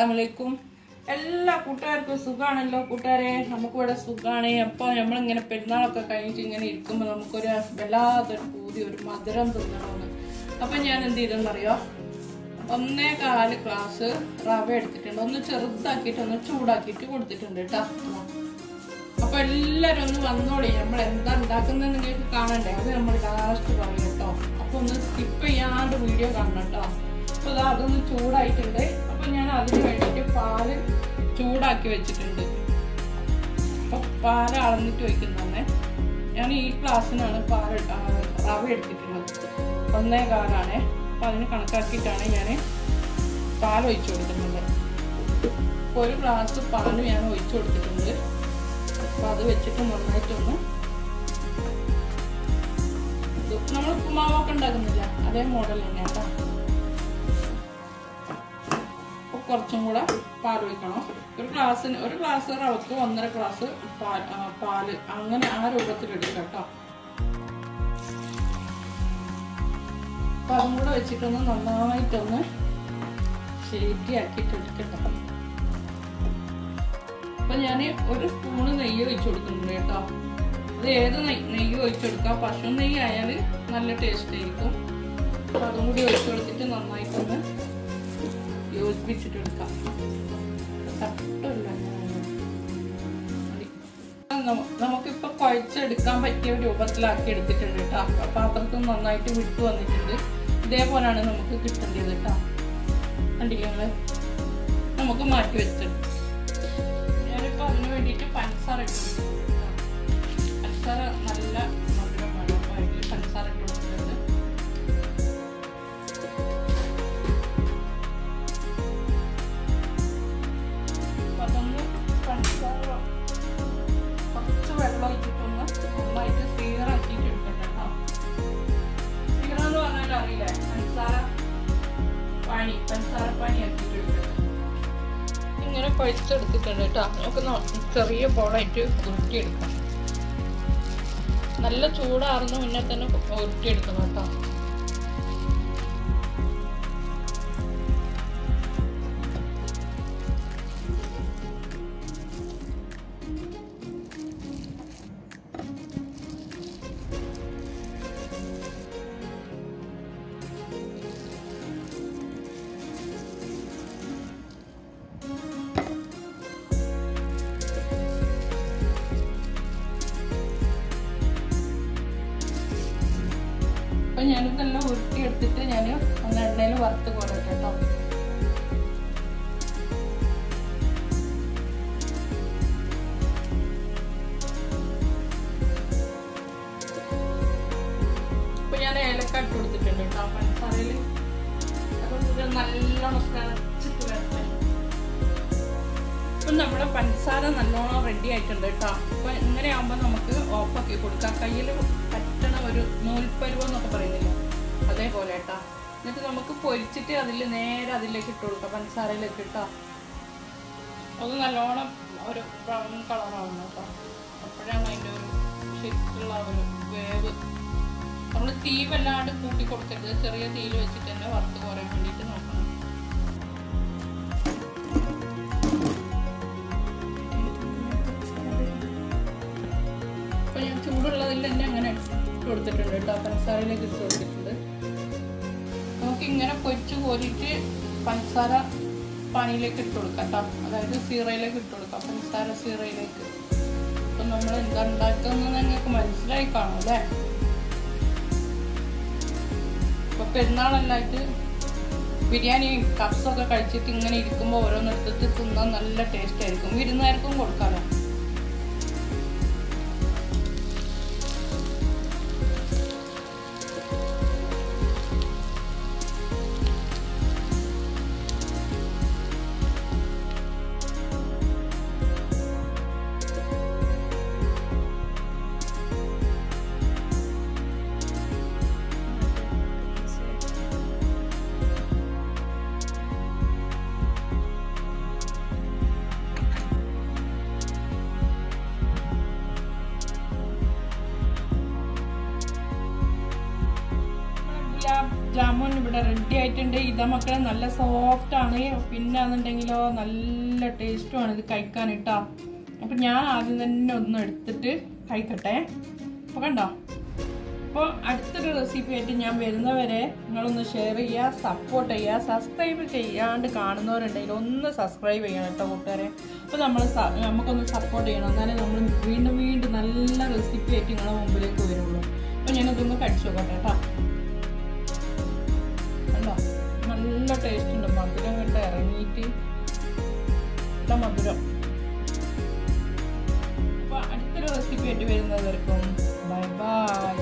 അസ്സാമലൈക്കും എല്ലാ കൂട്ടുകാർക്കും സുഖമാണല്ലോ കൂട്ടുകാരെ? നമുക്കിവിടെ സുഖമാണ് അപ്പൊ നമ്മളിങ്ങനെ പെരുന്നാളൊക്കെ കഴിഞ്ഞിട്ട് ഇങ്ങനെ ഇരിക്കുമ്പോൾ നമുക്കൊരു വല്ലാത്തൊരു പൂതി ഒരു മധുരം തിന്നണമെന്ന് അപ്പൊ ഞാൻ എന്ത് ചെയ്തെന്നറിയോ? ഒന്നേ കാൽ ഗ്ലാസ് റവ എടുത്തിട്ടുണ്ട്. ഒന്ന് ചെറുതാക്കിയിട്ട് ഒന്ന് ചൂടാക്കിയിട്ട് കൊടുത്തിട്ടുണ്ട് കേട്ടോ. അപ്പൊ എല്ലാരും ഒന്ന് വന്നോളി. നമ്മൾ എന്താ ഉണ്ടാക്കുന്നത് നിങ്ങൾക്ക് കാണണ്ടേ? അത് നമ്മൾ ലാസ്റ്റ് പറയും കേട്ടോ. അപ്പൊ ഒന്ന് സ്കിപ്പ് ചെയ്യാണ്ട് വീഡിയോ കാണണം കേട്ടോ. അപ്പൊ ദാ അതൊന്ന് ചൂടായിട്ടുണ്ട്. അപ്പൊ ഞാൻ അതിന് വേണ്ടിയിട്ട് പാൽ ചൂടാക്കി വെച്ചിട്ടുണ്ട്. അപ്പൊ പാൽ അളന്നിട്ട് വെക്കുന്നതാണ്. ഞാൻ ഈ ക്ലാസ്സിനാണ് പാൽ ആ, റവ എടുത്തിട്ടുള്ളത്. ഒന്നേ കാലാണ്. അപ്പൊ അതിന് കണക്കാക്കിയിട്ടാണ് ഞാൻ പാൽ ഒഴിച്ചു കൊടുക്കുന്നത് ഒരു ഗ്ലാസ് പാൽ ഞാൻ ഒഴിച്ചു കൊടുത്തിട്ടുണ്ട്. അപ്പൊ അത് വെച്ചിട്ട് നന്നായിട്ടൊന്ന് നമ്മൾ ഉപ്പുമാവൊക്കെ ഉണ്ടാക്കുന്നില്ല? അതേ മോഡൽ തന്നെ കുറച്ചും കൂടെ പാൽ ഒഴിക്കണം. ഒരു ഗ്ലാസ്സിന് ഒരു ഗ്ലാസ് റവക്ക് ഒന്നര ഗ്ലാസ് പാൽ പാൽ അങ്ങനെ ആ രൂപത്തിൽ എടുക്കാം കേട്ടോ അപ്പൊ അതും കൂടെ വെച്ചിട്ടൊന്ന് നന്നായിട്ടൊന്ന് ശരിയാക്കിയിട്ട് എടുക്കട്ടോ അപ്പൊ ഞാൻ ഒരു സ്പൂണ് നെയ്യ് ഒഴിച്ചു കൊടുക്കുന്നുണ്ട് കേട്ടോ. അത് ഏത് നെയ്യ് നെയ്യ് ഒഴിച്ചു കൊടുക്കാം. പശു നെയ്യ് ആയാൽ നല്ല ടേസ്റ്റ് ആയിരിക്കും അപ്പൊ അതും കൂടി ഒഴിച്ചു കൊടുത്തിട്ട് നന്നായിട്ടൊന്ന് യോജിപ്പിച്ചിട്ട് എടുക്കാം തട്ടില്ല നമുക്കിപ്പോ കുഴച്ചെടുക്കാൻ പറ്റിയ രൂപത്തിലാക്കി എടുത്തിട്ടുണ്ട് കേട്ടോ. പാത്രത്തിൽ നന്നായിട്ട് വിട്ടു വന്നിട്ടുണ്ട്. ഇതേപോലെയാണ് നമുക്ക് കിട്ടേണ്ടത് കേട്ടോ. കണ്ടില്ലേ നമുക്ക് മാറ്റി വെച്ചിട്ട് ഞാനിപ്പോ അതിന് വേണ്ടിയിട്ട് പഞ്ചസാര ഇട്ടിട്ടുണ്ട് പഞ്ചസാര നല്ല ഇങ്ങനെ കുഴച്ചെടുത്തിട്ടുണ്ട് കേട്ടോ. നമുക്ക് ചെറിയ ബോളായിട്ട് ഉരുട്ടിയെടുക്കാം നല്ല ചൂടാറുന്ന മുന്നേ തന്നെ ഉരുട്ടിയെടുക്കണം കേട്ടോ. അപ്പൊ ഞാനിതെല്ലാം ഉരുട്ടിയെടുത്തിട്ട് ഞാൻ ഒന്ന് എണ്ണയിൽ വറുത്ത് കോരട്ടെ കേട്ടോ ഇപ്പൊ ഞാൻ ഏലക്ക ഇട്ട് കൊടുത്തിട്ടുണ്ട് കേട്ടോ പഞ്ചസാരയിൽ അതൊന്ന് നല്ലോണം തിളച്ചിട്ട് വരട്ടെ. ഇപ്പം നമ്മുടെ പഞ്ചസാര നല്ലോണം റെഡി ആയിട്ടുണ്ട് കേട്ടോ അപ്പൊ ഇങ്ങനെ ആകുമ്പോൾ നമുക്ക് ഓഫാക്കി കൊടുക്കാം. കയ്യിൽ ഒരു നൂൽപ്പരുവം എന്നൊക്കെ പറയുന്നില്ല? അതേപോലെ കേട്ടാ. എന്നിട്ട് നമുക്ക് പൊരിച്ചിട്ട് അതിൽ നേരെ അതിലേക്ക് ഇട്ട് കൊടുക്കാം. പഞ്ചസാരയിലേക്ക് ഇട്ടാ. അത് നല്ലോണം ഒരു ബ്രൗൺ കളറാവുന്നു കേട്ടോ. അപ്പോഴാണ് അതിന്റെ ഒരു ശരിക്കുള്ള ഒരു വേവ്. നമ്മൾ തീ വല്ലാണ്ട് കൂട്ടി കൊടുക്കരുത്. ചെറിയ തീയിൽ വെച്ചിട്ട് തന്നെ വറുത്ത് കുറയാൻ വേണ്ടിയിട്ട് നോക്കണം. കേട്ടോ പഞ്ചസാരയിലേക്ക് ഇട്ട് കൊടുത്തിട്ടുണ്ട്. നമുക്ക് ഇങ്ങനെ പൊരിച്ച് കോരിയിട്ട് പഞ്ചസാര പണിയിലേക്ക് ഇട്ട് കൊടുക്കാം കേട്ടോ. അതായത് സീറയിലേക്ക് ഇട്ട് കൊടുക്കാം. പഞ്ചസാര സീറയിലേക്ക്. അപ്പം നമ്മൾ എന്താ ഉണ്ടാക്കുന്നത് നിങ്ങൾക്ക് മനസ്സിലായി കാണും അല്ലേ? ഇപ്പൊ പെരുന്നാളല്ലായിട്ട് ബിരിയാണി കപ്സൊക്കെ കഴിച്ചിട്ട് ഇങ്ങനെ ഇരിക്കുമ്പോൾ ഓരോന്നെടുത്തിട്ട് തിന്നാൻ നല്ല ടേസ്റ്റ് ആയിരിക്കും. വിരുന്നുകാർക്കും കൊടുക്കാമല്ലോ ജാമുൻ ഇവിടെ റെഡി ആയിട്ടുണ്ട്. ഇതാ മക്കളെ നല്ല സോഫ്റ്റ് ആണ്. പിന്നെ എന്നുണ്ടെങ്കിലോ നല്ല ടേസ്റ്റുമാണ് ഇത് കഴിക്കാൻ കേട്ടോ അപ്പം ഞാൻ ആദ്യം തന്നെ ഒന്ന് എടുത്തിട്ട് കഴിക്കട്ടെ. അപ്പോൾ കണ്ടോ? അപ്പോൾ അടുത്തൊരു റെസിപ്പി ആയിട്ട് ഞാൻ വരുന്നവരെ നിങ്ങളൊന്ന് ഷെയർ ചെയ്യുക സപ്പോർട്ട് ചെയ്യുക സബ്സ്ക്രൈബ് ചെയ്യാണ്ട് കാണുന്നവരുണ്ടെങ്കിൽ ഒന്ന് സബ്സ്ക്രൈബ് ചെയ്യണം കേട്ടോ കൂട്ടുകാരെ. അപ്പോൾ നമ്മൾ നമുക്കൊന്ന് സപ്പോർട്ട് ചെയ്യണം. എന്നാലേ നമ്മൾ വീണ്ടും വീണ്ടും നല്ല റെസിപ്പി ആയിട്ട് നിങ്ങളുടെ മുമ്പിലേക്ക് വരുള്ളൂ. അപ്പോൾ ഞാനതൊന്ന് കഴിച്ചു നോക്കട്ടെ കേട്ടോ. ടേസ്റ്റ് ഉണ്ട്. മധുരം കണ്ട് ഇറങ്ങിയിട്ട് നല്ല മധുരം. അപ്പോൾ അടുത്തൊരു റെസിപ്പി ആയിട്ട് വരുന്നവർക്കും ബൈ ബൈ